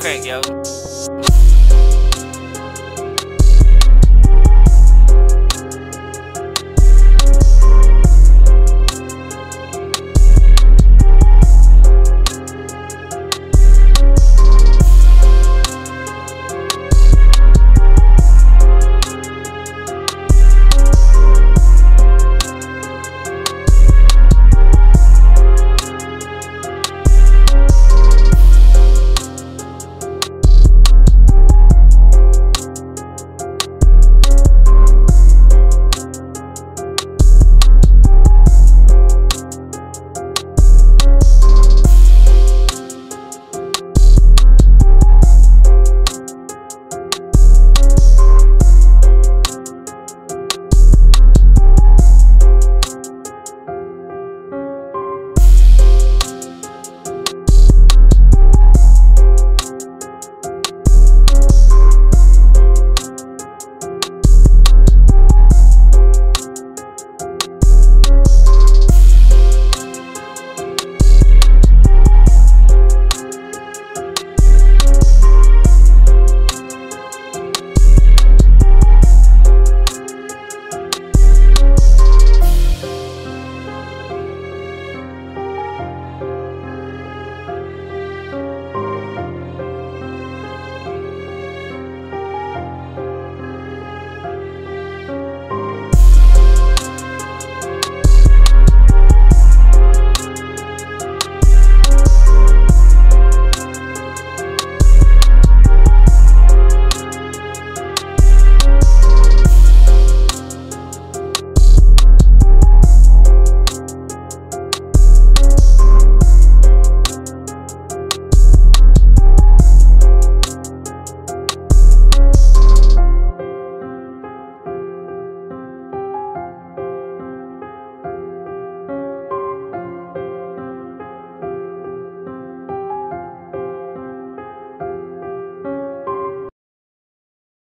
crack, yo.